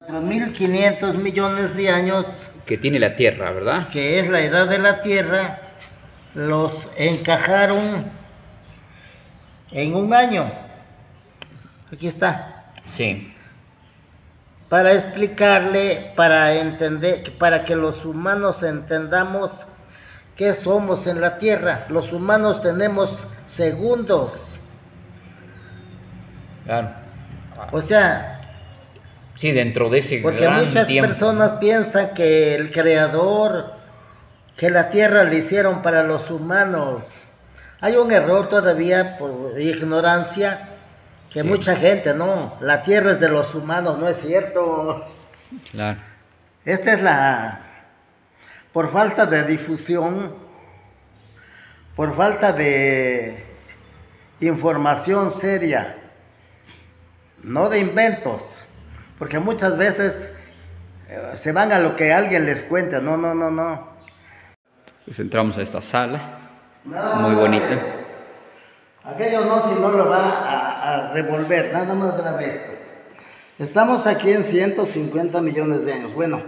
4.500 millones de años, que tiene la Tierra, ¿verdad? que es la edad de la Tierra, los encajaron en un año. Aquí está. Sí. Para explicarle, para entender, para que los humanos entendamos qué somos en la Tierra. Los humanos tenemos segundos. Claro. O sea, Sí, dentro de ese Porque gran muchas tiempo. personas piensan que el creador, que la tierra le hicieron para los humanos. Hay un error todavía por ignorancia, que Sí. mucha gente, no, la tierra es de los humanos, no es cierto. Claro. Esta es la, por falta de difusión, por falta de información seria, no de inventos, porque muchas veces eh, se van a lo que alguien les cuenta, no, no, no, no. Pues entramos a esta sala. Nada Muy bonita. Aquello no, si no lo va a, a revolver, nada más grave esto. Estamos aquí en 150 millones de años. Bueno,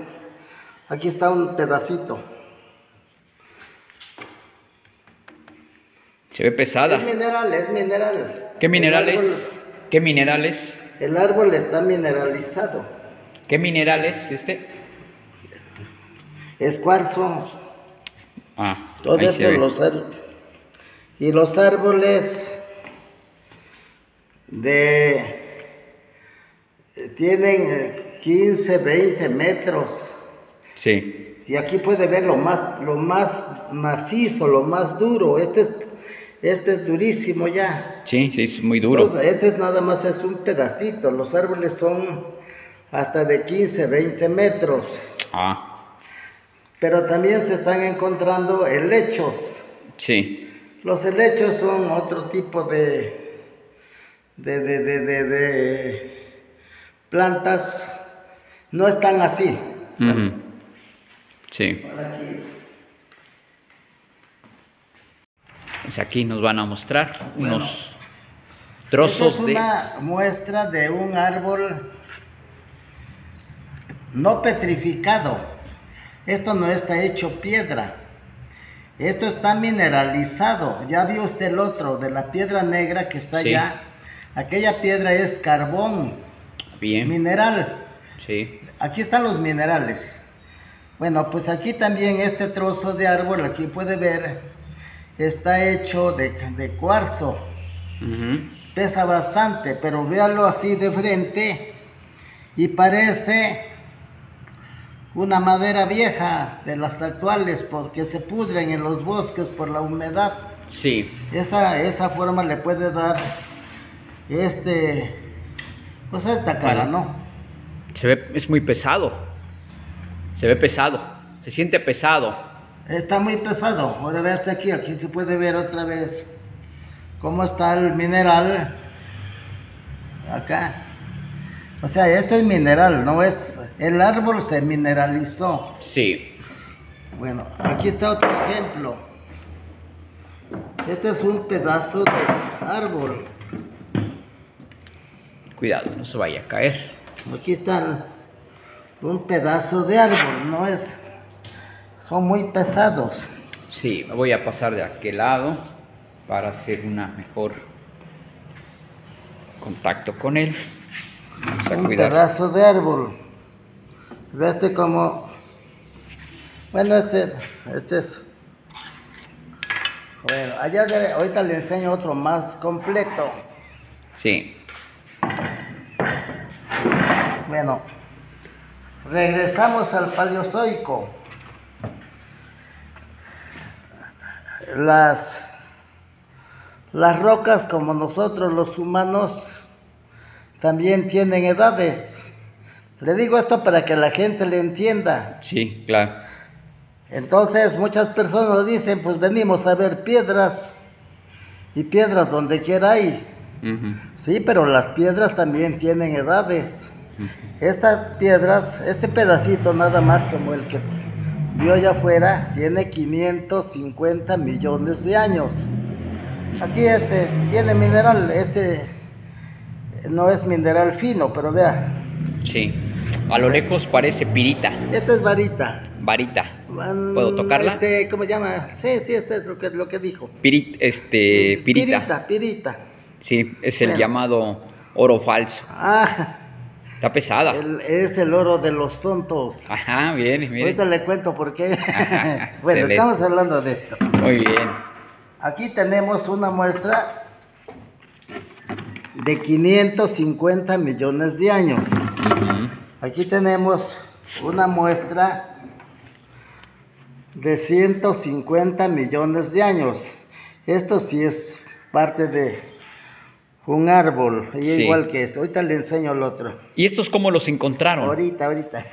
aquí está un pedacito. Se ve pesada. Es mineral, es mineral. ¿Qué minerales? ¿Qué minerales? El árbol está mineralizado. ¿Qué minerales este? Es cuarzo. Ah, Todo esto los y los árboles de eh, tienen eh, 15, 20 metros. Sí, Y aquí puede ver lo más, lo más macizo, lo más duro. Este es, este es durísimo ya. sí, sí, es muy duro. Entonces, este es nada más es un pedacito. Los árboles son hasta de 15, 20 metros. Ah, Pero también se están encontrando helechos. sí, Los helechos son otro tipo de, de, de, de, de- de plantas. No están así. ujú, sí. Pues aquí nos van a mostrar unos Esta trozos es de... una muestra de un árbol no petrificado. Esto no está hecho piedra. Esto está mineralizado. Ya vio usted el otro, de la piedra negra que está Sí. allá. Aquella piedra es carbón, Bien, mineral. sí, Aquí están los minerales. Bueno, pues aquí también este trozo de árbol, aquí puede ver, está hecho de, de cuarzo. Pesa bastante, pero véalo así de frente y parece una madera vieja de las actuales porque se pudren en los bosques por la humedad. sí, Esa, esa forma le puede dar este, pues esta cara. ¿no? se ve, es muy pesado, se ve pesado, se siente pesado, Está muy pesado. Ahora vete aquí, aquí se puede ver otra vez cómo está el mineral. Acá. O sea, esto es mineral, no es. El árbol se mineralizó. sí, Bueno, aquí está otro ejemplo. Este es un pedazo de árbol. cuidado, no se vaya a caer. Aquí está un pedazo de árbol, no es. Son muy pesados. Sí, voy a pasar de aquel lado para hacer una mejor contacto con él. Vamos a un cuidar. pedazo de árbol. Vete como. Bueno, este, este es. Bueno, allá de- ahorita le enseño otro más completo. Sí, Bueno, regresamos al paleozoico. Las, las rocas, como nosotros los humanos, también tienen edades. Le digo esto para que la gente le entienda. sí, claro. Entonces muchas personas dicen, pues venimos a ver piedras y piedras donde quiera hay. Sí, pero las piedras también tienen edades. Estas piedras, este pedacito nada más como el que vio allá afuera, tiene 550 millones de años. Aquí este tiene mineral, este no es mineral fino, pero vea, Sí, A lo lejos parece pirita, Esta es varita. varita. ¿Puedo tocarla? Este, ¿Cómo se llama? Sí, sí, este es lo que, lo que dijo. Pirit, este, pirita. Pirita, pirita. Sí, es el Bueno. llamado oro falso. Ah, Está pesada. el- es el oro de los tontos. Ajá, bien, bien. Ahorita le cuento por qué. Ajá, bueno, excelente. estamos hablando de esto. Muy bien. Aquí tenemos una muestra de 550 millones de años. Aquí tenemos una muestra de 150 millones de años. Esto sí es parte de un árbol, y Sí. igual que esto. Ahorita le enseño el otro. ¿Y estos cómo los encontraron? Ahorita, ahorita.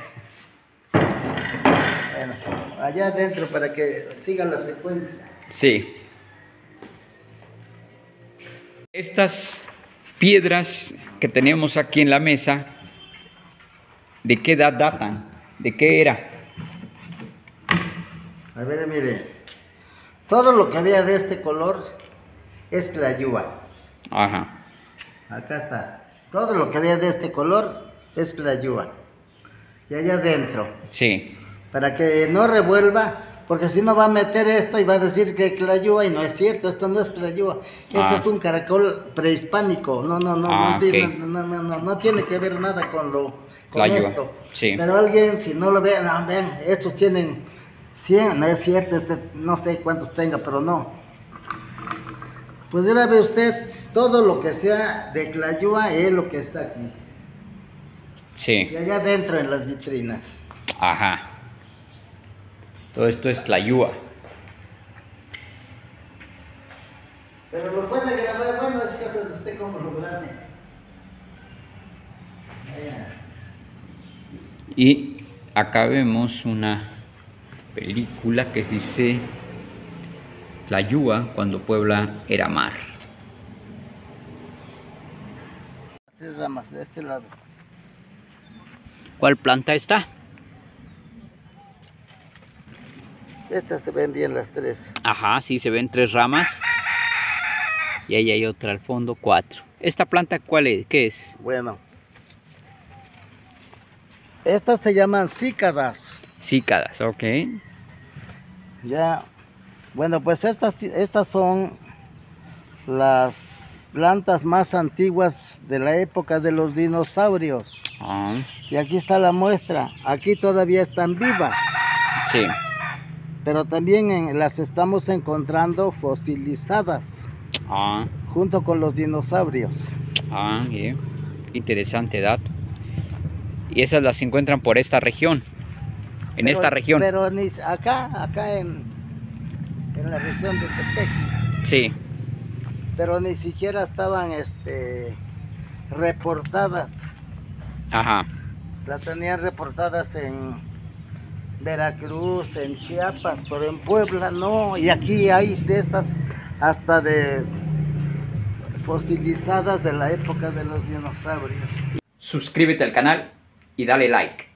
Bueno, allá adentro para que siga la secuencia. Sí. Estas piedras que tenemos aquí en la mesa, ¿de qué edad datan? ¿De qué era? A ver, mire. Todo lo que había de este color es playúa. Ajá. Acá está. Todo lo que había de este color es playúa. Y allá adentro. Sí. Para que no revuelva, porque si no va a meter esto y va a decir que es playúa y no es cierto, esto no es playúa. Esto Ah. es un caracol prehispánico. No, no, no, Ah, no, tiene, ok. no, no, no, no tiene que ver nada con lo con esto. sí. Pero alguien, si no lo ve, no, ven, estos tienen 100, no es cierto, este, no sé cuántos tenga, pero no. Pues ya ve usted, todo lo que sea de clayúa es lo que está aquí. Sí. Y allá adentro en las vitrinas. Ajá. Todo esto es tlayúa. Pero lo puede grabar, bueno, es cosa de usted cómo lo grabe. Y acá vemos una película que dice Tlayúa cuando Puebla era mar. Tres ramas de este lado. ¿Cuál planta está? Estas se ven bien las tres. Ajá, sí, se ven tres ramas. Y ahí hay otra al fondo, cuatro. ¿Esta planta cuál es? ¿Qué es? Bueno. Estas se llaman cícadas. Cícadas, ok. Ya. Bueno, pues estas, estas son las plantas más antiguas de la época de los dinosaurios. Ah, Y aquí está la muestra. Aquí todavía están vivas. sí. Pero también en- las estamos encontrando fosilizadas Ah, junto con los dinosaurios. ah, bien. Interesante dato. Y esas las encuentran por esta región. En Pero- esta región. Pero acá, acá en, en la región de Tepeji. Sí. Pero ni siquiera estaban este, reportadas. Ajá. Las tenían reportadas en Veracruz, en Chiapas, pero en Puebla no. Y aquí hay de estas hasta de fosilizadas de la época de los dinosaurios. Suscríbete al canal y dale like.